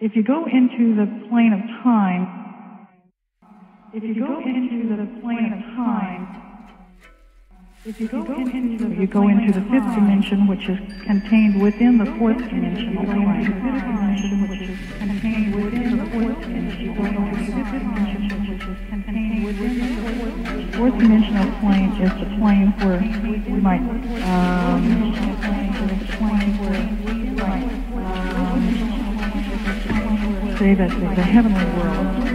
If you go into the plane of time, if you go into the plane of time, if you go into the, you go into the fifth dimension, which is contained within the fourth dimensional plane. Dimension, which is contained within the fourth dimension. You go into the fifth dimension, which is contained within the fourth dimension. Fourth dimensional plane is the plane where we might um, say that the heavenly world.